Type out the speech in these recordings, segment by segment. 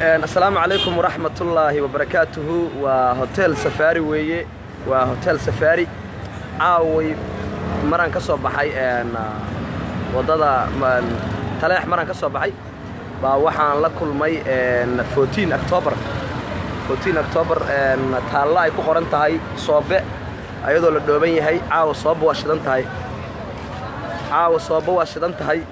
السلام عليكم ورحمة الله وبركاته وهوتيل سفاري وي وهوتيل سفاري عاوي مران كسو بحي ان وضدا تلاح مران كسو بحي وحان لكل مي ان 14 اكتوبر 14 اكتوبر ان تالا اي كو قران تahay soobe ayadoo la dhooban yahay caawa sooba waa shidan tahay caawa sooba waa shidan tahay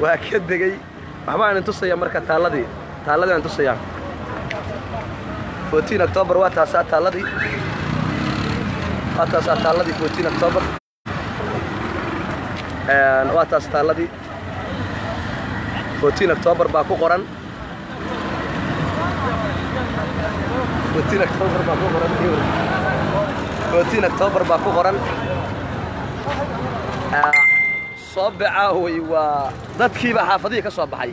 waa ka degey waxbaan idin tusayaa marka taalladii taalladii aan tusayaa octoobar waa taasaa taalladii waa taasaa taalladii octoobar waa taas taalladii octoobar baa ku qoran octoobar baa ku qoran octoobar baa ku qoran soo baca hooy waa dadkiiba xaafadihii ka soo baxay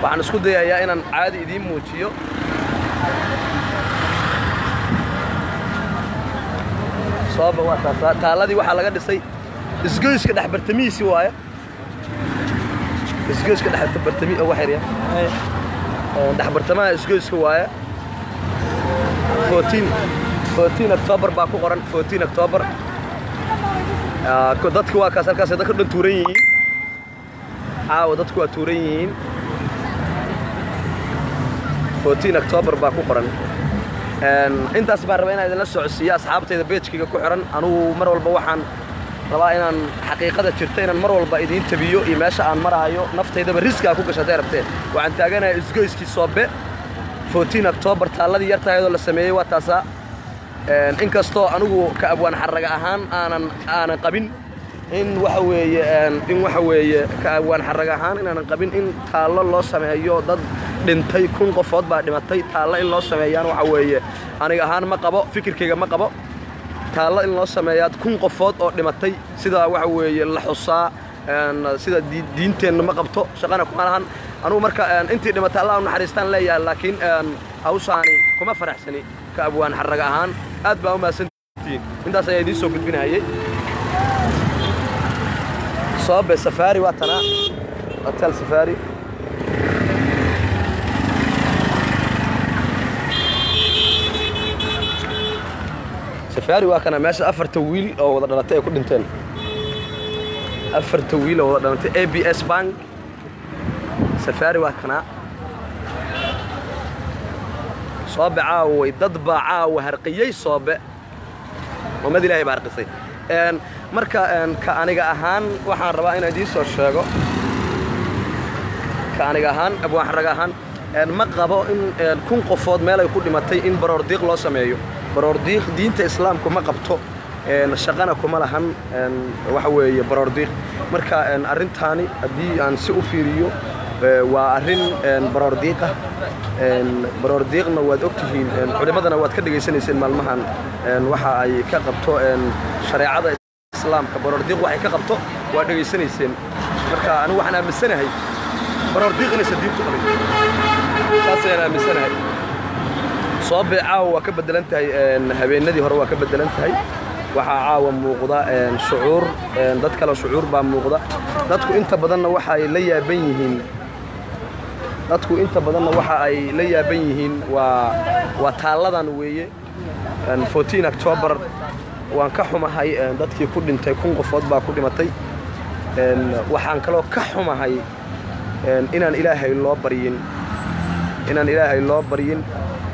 waxaan isku dayayaa inaan caadi idiin muujiyo taaladii waxaa laga dhisay isgoyska dhex bartamihiisi waaye isgoyska dhexbartami ugu xirya dhex bartamaha isgoyska waaye 14 فوتين أكتوبر باكو قرن فوتين أكتوبر dadku waa kaas halkaas dadka dhan tuuran yihiin caawa dadku waa tuuran yihiin 14 october baa ku qoran intaas baan rabaa inaan idinla socodsiiyo asxaabtayda beejkiga ku xiran anugu mar walba waxaan rabaa inaan xaqiiqada jirta inaan mar walba idiin tabiyo iyo meesha aan maraayo naftaydaba riskaa ku gashatay rabtee waxaan taaganayaa isgoyskii soobe 14 october taalladii yartaayadoo la sameeyey waa taasaa inkastoo anugu ka abwaan xaraga ahaan aanan aanan qabin in waxa weeye in waxa weeye ka abwaan xaraga ahaan inaanan qabin in taallo loo sameeyo dad dhintay kun qofood baa dhimatay taallo in loo sameeyaan waxa weeye aniga ahaan ma qabo fikirkayga ma qabo taallo in loo sameeyaad kun qofood oo dhimatay sidaa waxa weeye la xusaa sida diinteenna ma qabto shaqana kuma lahan anugu marka intii dhimatay allah u naxariistaan leeyahay laakiin hawshaani kuma faraxsani ka abwaan xaraga ahaan أد بقى ما سنتين من ده سيدي سوق الدنيا هي صاب سفاري وقتنا أتل سفاري سفاري وكان ماشي أفر تويل أو ده نتاي كل دنتين أفر تويل أو ده نتاي أي بي إس بنك سفاري وكان soobacaa way dadbaacaa waharqiyey soobe ummad ilahay baa harqisay marka ka aniga ahaan waxaan rabaa inaan idiin soo sheego ka aniga ahaan abwaan rag ahaan ma qabo in kun qofood meel ay ku dhimatay in baroordiiq loo sameeyo baroordiiq diinta islaamku ma qabto shaqana kuma lahan waxa weeye baroordiiq marka arrintaani haddii aan si u fiiriyo Eh, waa arin baroor diiq ah baroor waad og tihiin waad ka dhegaysanayseen maalmahan waxa ay ka qabto shareecada islaamka baroor waxay ka qabto waad dhegaysanayseen marka anigu waxaan aaminsanahay baroor diintu qabin saas ayaan aaminsanahay soobe caawa waa ka beddelan tahay habeennadii hore waa ka beddelan tahay waxaa caawa muuqda shucuur dad kale shucuur baa muuqda dadku inta badanna waxaay la yaaban yihiin dadku inta badanna waxa ay la yaaban yihiin waa waa taalladan weeye fourteen october waan ka xumahay dadkii ku dhintay kun qofood baa ku dhimatay waxaan kaloo ka xumahay inaan ilaahay loo baryin inaan ilaahay loo baryin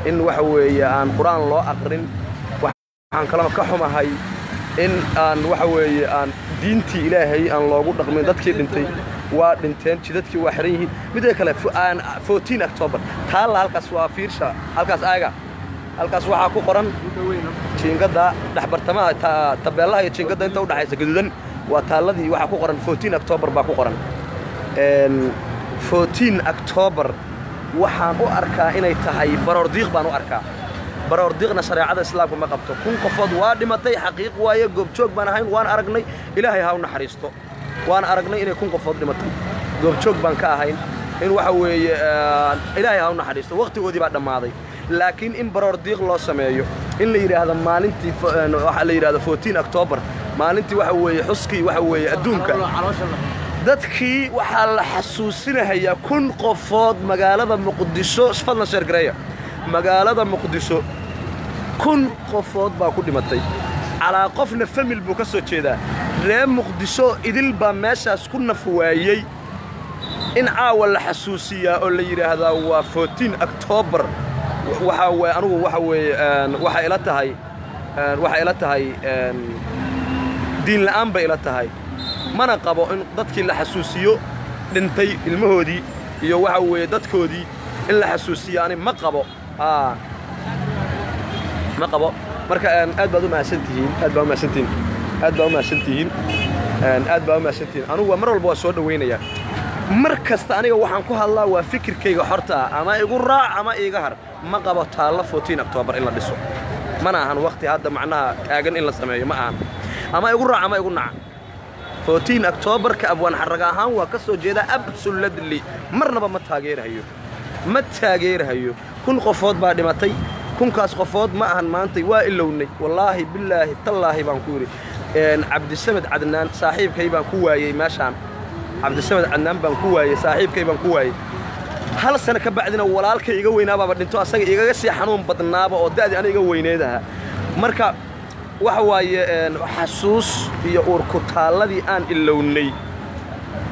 in waxa weeye aan qur-aan loo aqrin waxaan kaloo ka xumahay in aan waxa weeye aan diintii ilaahay aan loogu dhaqmin dadkii dhintay waa dhinteen jidadkii waa xiran yihiin midda kale fourteen october taalla halkaas waa fiirsha halkaas aaga halkaas waxaa ku qoran jiingada dhexbartamaha tabeellaha iyo jiingada inta udhexaysa gaduudan waa taalladii waxaa ku qoran fourteen october baa ku qoran fourteen october waxaan u arkaa inay tahay baroordiiq baan u arkaa baroordiiqna shareecada islaamka ma qabto kun qofood waa dhimatay xaqiiq waaye goobjoog baan ahayn waan aragnay ilaahay ha u naxariisto وأنا أرجعني إني كون قفض دمت دوب شوك بنك هاي إن وحوي إلى هون حدث وقت ودي بعد الماضي لكن إن برر ديق الله سمايو إن اللي هذا ما لنتي ف راح اللي هذا 14 أكتوبر ما لنتي وحوي حسكي وحوي أدونك دتكي وحال حسوسنا هي كون قفض مجال هذا مقدسه شفنا شرقية مجال هذا مقدسه كون قفض بأكل دمتي على قفنا فمي البوكسو تشيدا ريم مقدسو إدل باماشا سكنا فوايي إن أول حسوسية أولي هذا هو 14 أكتوبر انا أنو وحاوة وحا إلا آه، تهي وحا إلا تهي آه، آه، دين الأنبا إلا تهي ما نقابو إن ضدكي إلا حسوسيو لنتي المهودي يو وحاوة ضدكودي إلا حسوسياني يعني ما قابو آه ما قابو marka aad baad umaasantihiin aad baa umaasantihiin aad baa umaasantihiin aad baa umaasantihiin anugu mar walba waa soo dhaweynaya mar kasta aniga waxaan ku hadlaa waa fikirkayga xorta ah, ama igu raac ama iiga har ma qabo taallo fotiin oktoobar in la dhiso mana ahan wakhti hadda macnaha taagan in la sameeyo ma ahan ama igu raac ama igu naca fotiin oktoobarka abwaan xarraga ahaan waa ka soo jeedaa absuladli marnaba ma taageerahayo ma taageerahayo kun qofood baa dhimatay kunkaas qofood ma ahan maantay waa ilownay wallaahi bilaahi tallaahi baan ku yidhi cabdisamed cadnaan saaxiibkay baan ku waayey meeshaan cabdisamed cadnaan baan ku waayey saaxiibkay baan ku waayey hal sano ka bacdina walaalkay iga weynaabaaba dhinto asaga igaga sii xanuun badnaaba oo da'di ana iga weyneed aha marka waxa waaye xasuus iyo uurkutaalladii aan ilownay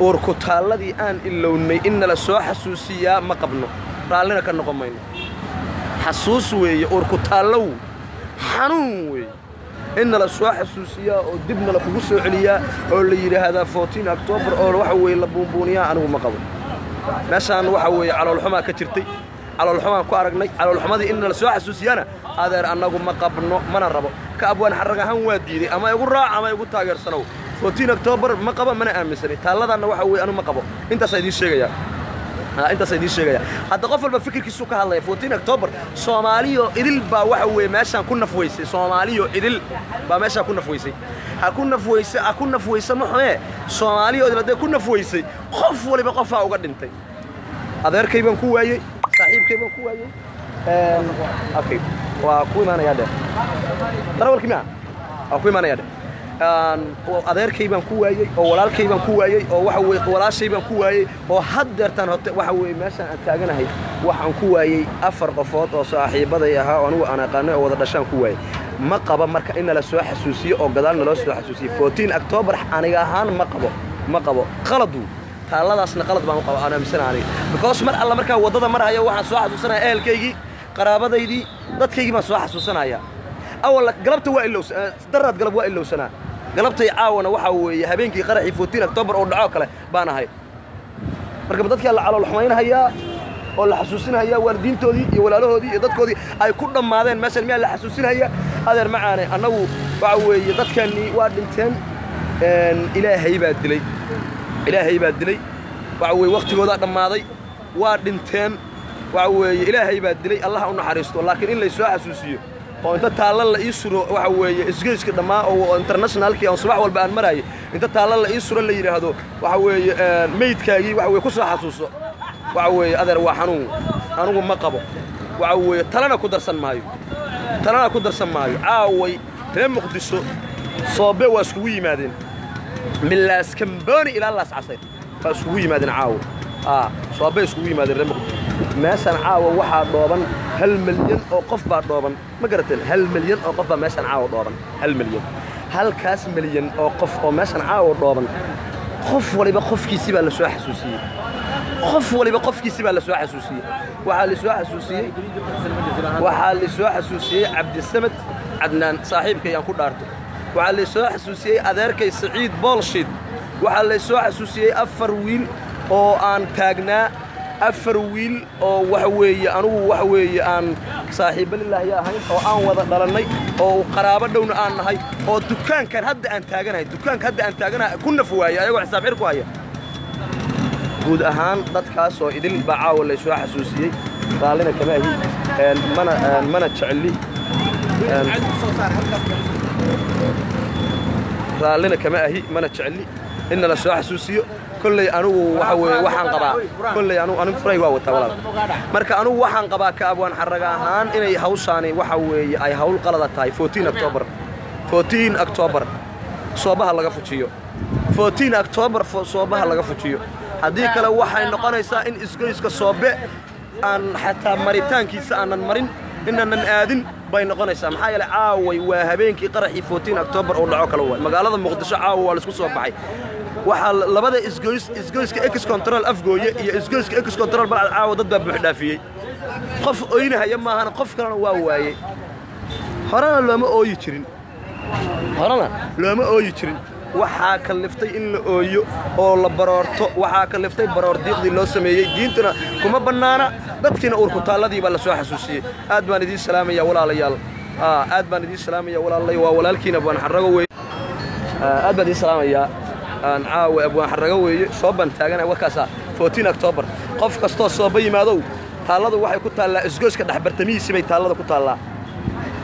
uurkutaalladii aan ilownay in nala soo xasuusiyaa ma qabno raallina ka noqon mayno xasuus weeye uur ku taallo wey xanuun weeye in nala soo xasuusiyaa oo dibna la kugu soo celiyaa oo la yidhaahdaa fourteen octoobar oo waxa weeye la buunbuuniyaa anigu ma qabo meeshaan waxa weeye caloolxumaa ka jirtay caloolxumaan ku aragnay caloolxumadii in nala soo xasuusiyana adeer annagu ma qabno mana rabo ka abwaan xarrag ahaan waa diiday ama igu raac ama igu taageersanow fourteen octoobar ma qabo mana aaminsanay taalladaanna waxa weeye anu ma qabo intaas idiin sheegayaa أنت سيدي الشيء هذا غفل بفكر كيسو كهلا 14 أكتوبر سوماليو إدل با وحوة ماشا كنا فويسي سوماليو إدل با ماشا كنا فويسي هكنا فويسي أكنا فويسي محمي سوماليو إدل كنا فويسي خف ولي بقفا وقد انت هذا غير كيبان كو أي صاحب كيبان كو أي أوكي وكو ما أنا يادي ترى ولكي ما أوكي ما أنا يادي adeerkay baan ku waayey oo walaalkay baan ku waayey oo waxa weeye walaashay baan ku waayey oo haddeertan horta waxa weeye meeshaan aan taaganahay waxaan ku waayey afar qofood oo saaxiibaday ahaa oo anigu aan aqaanay oo wada dhashaan ku waayey ma qaba marka in nala soo xasuusiyo oo gadaal naloo soo xasuusiyo fourteen octoobar aniga ahaan ma qabo ma qabo qaladu taalladaasna qalad baan u qaba aan aaminsana aniga because mar alla markaa waddada marhaya waxaan soo xasuusanaya ehelkaygii qaraabadaydii dadkaygii baan soo xasuusanaya awal galabta waa ilowsanaa daraad galab waa ilowsanaa galabtay caawana waxaa weeye habeenkii qaraxii fourteen octobar oo dhaco kale baan ahay marka dadkaa la calool xumaynahayaa oo la xasuusinayaa waalidiintoodii iyo walaalahoodii iyo dadkoodii ay ku dhammaadeen meeshan miyaa la xasuusinaya adeer macaane annagu waxa weeye dadkani waa dhinteen ilaahay baa dilay ilaahay baa dilay waxa weeye waqtigoodaa dhammaaday waa dhinteen waxa weeye ilaahay baa dilay allah u naxariisto laakiin in laysoo xasuusiyo oo inta taalla la ii suro waxa weeye isgeyska dhammaa oo internationalkii aan subax walba aan maraayay inta taalla la ii suro la yidhaahdo waxa weeye meydkaagii waxa weye kusoo xasuuso waxa weeye adeer waa xanuun anigu ma qabo waxa weeye talana ku darsan maayo talana ku darsan maayo caaway ree muqdisho soobe waa iskugu yimaadeen من لاس كمبوني الى لاس عصير فاسكو يمادن عاو اه صوابي اسكو يمادن رمق ماشان عاو واحد ضابن هل مليون أو قف بعد ضابن ما قرتن هل مليون أو قف ماشان عاو ضابن هل مليون هل كاس مليون أو قف أو ماشان عاو ضابن خف ولا بخف كي سبب لسوء حسوسية خف ولا بخف كي سبب لسوء حسوسية وحال لسوء حسوسية وحال لسوء سوسي عبد السمت عدنان صاحب كي ينقل دارته وحال لسوء سوسي أدار كي سعيد بولشيد وحال لسوء حسوسية أفر وين أو أن تاجنا afar wiil oo waxa weeye anugu waxa weeye aan saaxiibalilahya ahayn oo aan wada dhalannay oo qaraabo dhowna aan nahay oo dukaankan hadda aan taaganahay dukaanka hadda aan taaganahay ku naf waaye ayagoo xisaab xir ku haya guud ahaan dadkaas oo idil baa caawa laysoo xasuusiyey raallina kama ahi mana mana jecli raallina kama ahi mana jecli inna la soo xasuusiyo kolley anugu waxa weye waxaan qabaa kolley anugu anigu furay waa wataa walaal marka anugu waxaan qabaa ka abwaan xarraga ahaan inay hawshaani waxa weeye ay hawl qalada tahay 14 octoobar 14 octoobar soobaha laga fujiyo 14 octoobar soobaha laga fujiyo haddii kale waxay noqonaysaa in isgoyska soobe aan xataa maritaankiisa aanan marin inaanan aadin bay noqonaysaa maxaa yeele caaway waa habeenkii qaraxii 14 octoobar oo dhaco kale waay magaalada muqdisho caawa waa laisku soo baxay waxaa labada isgoys isgoyska ex control afgooye iyo isgoyska ex control balcad caawa dad baa buuxdhaafiyey qof oynahaya maahana qof kalena waa waayey horena looma ooyi jirin horena looma ooyi jirin waxaa kalliftay in la ooyo oo la baroorto waxaa kalliftay baroor diiqdii loo sameeyey diintuna kuma bannaana dadkiina uurkutaalladii baa la soo xasuusiyey aad baan idiin salaamaya walaalayaal aad baan idiin salaamaya walaalay waa walaalkiina baan xarrago wey aad baan idiin salaamayaa caawa abwaan xarraga weeye soo bantaagana warkaasa fourteen octoobar qof kastoo sooba yimaadow taalladu waxay ku taallaa isgooska dhexbartamihiisii bay taallada ku taallaa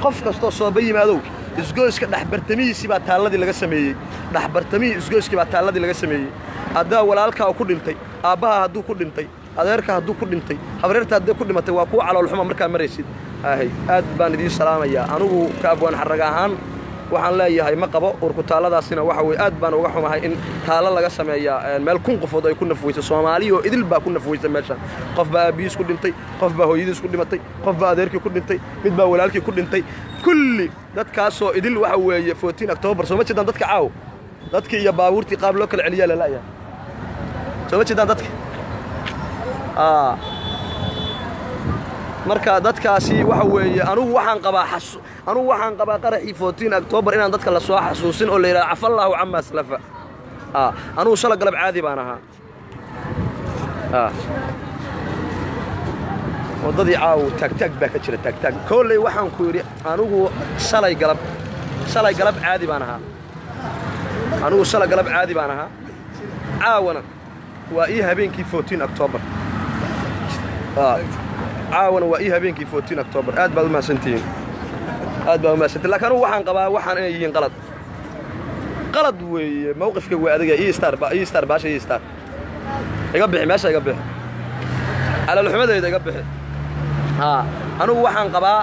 qof kastoo sooba yimaadow isgooska dhexbartamihiisii baa taalladii laga sameeyey dhexbartamihii isgooskii baa taalladii laga sameeyey addaa walaalkaa ku dhintay aabbahaa hadduu ku dhintay adeerka hadduu ku dhintay habreerta haddii ku dhimatay waa kuwa caloolxuma markaa maraysid ahay aad baan idiin salaamayaa anigu ka abwaan xarraga ahaan waxaan leeyahay ma qabo urkutaalladaasina waxa weye aad baan uga xumahay in taallo laga sameeyaa meel kun qofood ay ku nafweyso soomaaliya oo idil baa ku nafweysa meeshan qof baa aabbihiis ku dhintay qof baa hooyadiis ku dhimatay qof baa adeerkii ku dhintay mid baa walaalkii ku dhintay kulli dadkaasoo idil waxa weeye fourteen octoobar sooma jeedaan dadka caaw dadkii iyo baabuurtii qaab loo kala celiyaa lala'yaa sooma jeedaan dadka marka dadkaasi waxa weeye anugu waxaan qabaa anugu waxaan qabaa qaraxii 14 October inaan dadka la soo xasuusin oo la yiraahdo afallahu amma salafa ah anugu shala galab caadi baan ahaa ah wadadii caaw tag tag baa ka jira tag tag koolay waxaan ku yiri anugu shalay galab shalay galab caadi baan ahaa anugu shalay galab caadi baan ahaa caawana waa ii habeenkii 14 October ah caawana waa ii habeenkii fourteen october aad baad umahadsantihiin aad baad umahadsantihin laakiin anugu waxaan qabaa waxaan inay yihiin qalad qalad weeye mawqifka waa adiga ii star ii star baasha ii star iga bixi meesha iga bixi calaalxumadeyda iga bixi haa anugu waxaan qabaa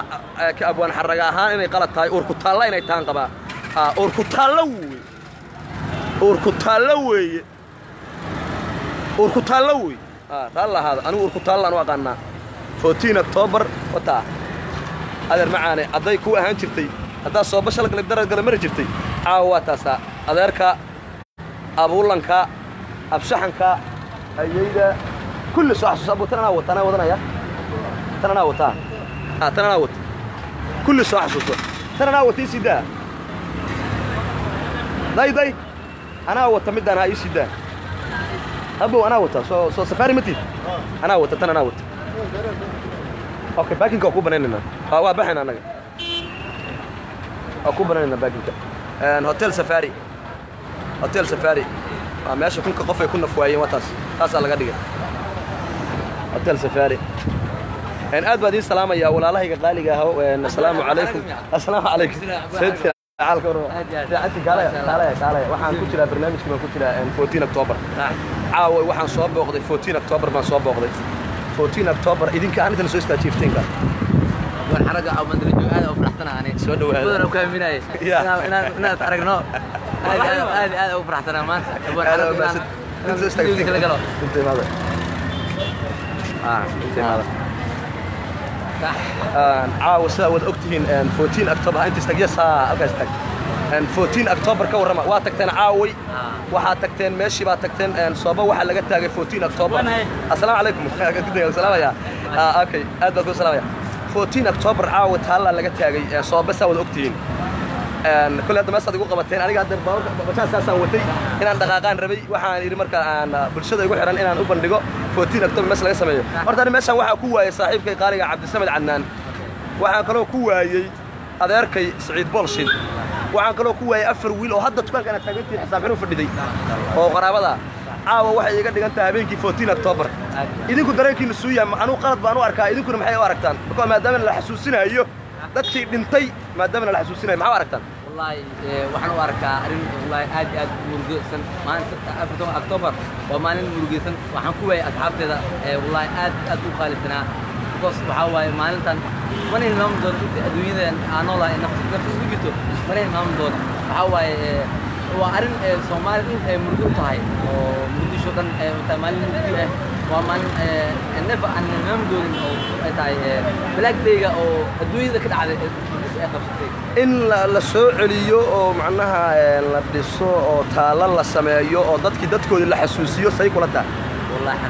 ka abwaan xaraga ahaan inay qalad tahay uur ku taalla inay tahan qabaa haa uur ku taalla weeye uur ku taalla weeye uur ku taalla weeye haa taan lahaada anigu uur ku taalla anu aqaanaa 14 أكتوبر وطا هذا معاني هذا كو أهان جرتي هذا صوبة شلق لبدر أدقل مر هذا عاواتاسا أدركا أبولنكا أبشحنكا أيدا كل ساعة أبو تنا ناوت أنا وضنا يا تنا ناوت آه تنا ناوت كل ساعة سوسو تنا ناوت إيسي ده داي داي أنا وتمد أنا إيسي ده أبو أنا وتا سو سو سفاري متي أنا وتا تنا ناوت اوكي باكنج waa ku banaynayna waa baxayn anaga waa ku banaynayna baakinka hotel safari hotel safari waa meesha kunka qof ay ku nafwaayeen waa taas taasaa laga dhigay hotel safari aad baan idiin salaamayaa walaalahayga qaaliga aho asalaamu calaykum asalaamu calaykum sayidka waxaan ku jiraa barnaamijkii baan ku jiraa 14 october caawa waxaan soo booqday 14 october baan soo booqday 14 october idinka aan idin soo istaajiifteen ka war xaraga aw madrid oo aad u faraxsanahay soo dhawaada badan oo ka minaay inaan inaan aragno aad aad aad u faraxsanahay maanta war xaraga inaan soo istaajifteen kala galo intee maada ah intee maada caawa sidaa wada ogtihiin 14 october inta istaajiyaa saa alkaas taag fourteen october ka warrama waa tagteen caaway waxaad tagteen meeshii baad tagteen sooba waxaa laga taagay fourteen october assalaamu calaykum salaamaya okay aad baad ku salaamaya fourteen october caawa taallaa laga taagay sooba saa wada ogtihiin كل هذا مسد يقول قبتين أنا قادر باور بشان ساسا وتي هنا دقائقان ربي وحان يري مركا أنا بالشدة يقول حران هنا أوبن لقو فوتين أكتب مثلا يسميه مرت أنا مثلا واحد كوا صاحب كي قارئ عبد السمد عنان واحد كلو كوا هذا يركي سعيد بولشين وعن كلو كوي أفر ويل وهذا تقول أنا تجنتي حساب حلو في البداية أو قرابة لا آه، أو واحد يقدر يقول تهابين كي فوتين أكتوبر إذا كنت رأيك إن سويا أنا قرط بأنو أركا إذا كنا محي واركتان بقول ما دامنا الحسوسين أيوه ده شيء بنتي ما دامنا الحسوسين مع واركتان والله إيه، وحنا واركا أرين والله أد أد مرجسن ما أنت أفتو أكتوبر وما نمرجسن وحنا كوي أصحاب هذا إيه، والله أد أد مخالفنا goos waxaa waaye maalintan mana hilmaami doono inta adduunyadan aan noolahay nafti nafti ugu jirto mana hilmaami doono waxaa waaye waa arrin soomaali in ay murgo u tahay oo muqdisho dhan taa maalin murgo ah waa maalin nefa aan hilmaami doonin oo ay tahay black dayga oo adduunyada ka dhacday in la soo celiyo oo macnaha la dhiso oo taalo la sameeyo oo dadkii dadkoodii la xasuusiyo say kula tahay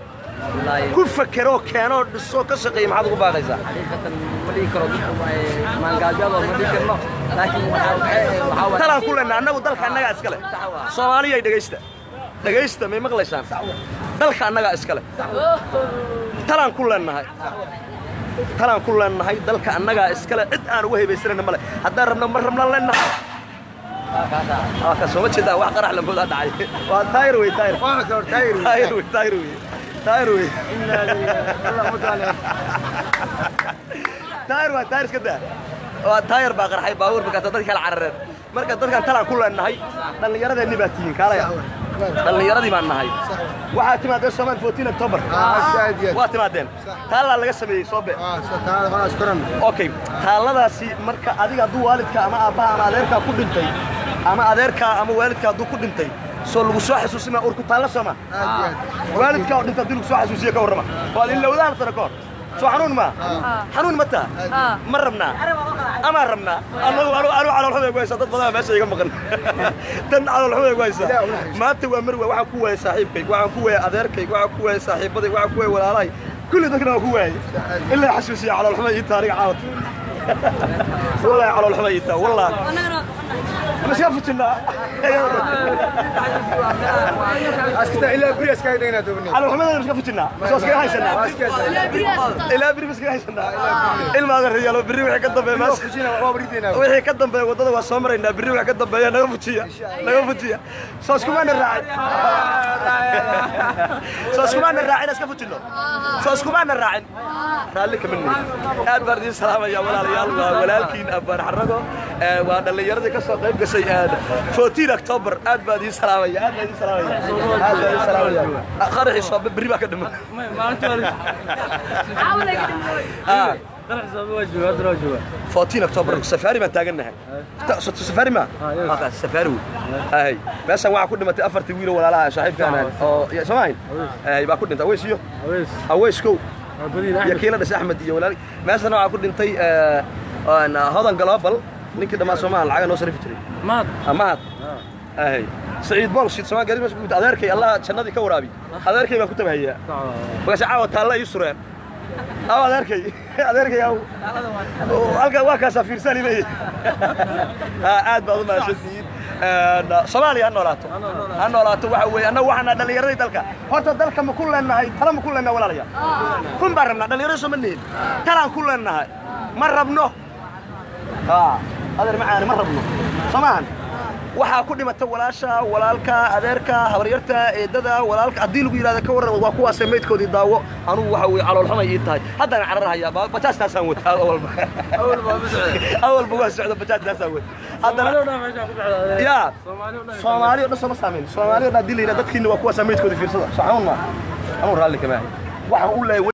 ku fakeroo keenoo dhiso ka shaqeeya maxaad ugu baaqaysaa talaan ku leenna annagu dalka annagaa iskale soomaaliyay dhegaysta dhegaysta may maqlaysaan dalka annagaa iskale talaan ku leennahay talaan ku leennahay dalka annagaa iskale cid aan uga hebaysanayna male haddaan rabno ma rabnaan leennahay soo ma jeedaa wax qarax lankooda dhacay waa taayir wey taayir taayir wey taayir wey تايروي والله مود عليك تايروي تاير كده waa taayar baa qarxay baabuur markaas dadka kala carareen marka dadkan talaa ku leenahay dhallinyaradeennii baa tihiin kaalaya dhallinyaradii baan nahay waxaa timaadeen somaal 14 october waa timaadeen taallaa laga sameeyey soobe okay taalladaasi marka adiga hadduu waalidka ama aabbaha ama adeerkaa ku dhintay ama adeerkaa ama waalidka hadduu ku dhintay soo lagu soo xasuusina urku taala sama waalidka oo dhintay dulku soo xasuusiya ka warrama waa in lawdaan sara koor soo xanuun ma xanuun mata ma rabnaa ama rabnaa annagu anu anu calool xumay guhaysa dad badan meesha iga maqan dan calool xumay guhaysa maanta waa mar waxaan ku waayay saaxiibkay waxaan ku waayay adeerkay waxaan ku waayay saaxiibaday waxaan ku waayay walaalahay كل ذكرى هواي الا حسوسيه على الحميد تاريخ عاوت والله على الحميد والله انا شافت الله اسكت الى بري اسكت دينا دبني على محمد ما شافت لنا سوس كان هايسنا الى بري بس كان هايسنا الما غير ريال بري وحي كدنبه ما فجينا وا بريدينا وحي كدنبه ودada waa soo marayna بري وحي كدنبه naga fujiya naga fujiya سوس كمان الراعي سوس كمان الراعي اسكت فجلو سوس كمان الراعي رالك مني aad bardii salaamaya walaalyaal waa walaalkiin abar xarago waa dhalinyarada ka soo qayb gashay شيء هذا 14 اكتوبر اد بادي سلاوي اد بادي سلاوي اد بادي سلاوي اخر حساب بريبا كدما ما انت ولا حاول اقدم فاتين اكتوبر سفاري ما تاجرنا هاي تقصد سفاري ما اه, آه، سفاري هاي بس انا كل ما تافر تويل ولا لا شايف انا أو يا سماعين هاي آه، بقى كل اويش يو اويش كو يا كيلا بس احمد يا ولا بس انا كل انت انا هذا انقلاب ninkii dhammaan soomahan lacaga noo sarifi jiray mahad mahad ahay سعيد بول شيت سما قريب مش أذكر الله جنادي كورابي أذكر ما كنت بهيا آه. بس عاوة تلا يسرع أو أذكر أذكر يا أو آه، ألقى واقع سفير سالي لي آه، عاد بعض الناس شديد صومالي أنا لاتو أنا لاتو وحوي أنا وحنا دليري دلك هرت دلك ما كلنا هاي ترى ما كلنا ولا ريا كن برمنا دليري سمنين ترى كلنا هاي مرة بنو آه adeer macaani ma rabno soo maahan waxaa ku dhimata walaasha walaalka adeerka habaryarta eedada walaalka haddii lagu yidhahda ka warran waa kuwaasee meydkoodii daawo anugu waxa weye caloolxumay ii tahay haddana carar hayaa bajaajtaasaan wataa awalba awalba waa socda bajaajtaasaan wata haddana soomaali o dhan sooma saamayn soomaali o dhan haddii la yidhahda dadkiina waa kuwaasa meydkoodii fiirsada soo xanuun maa anuu raalli kama ahay waxaan u leeyahay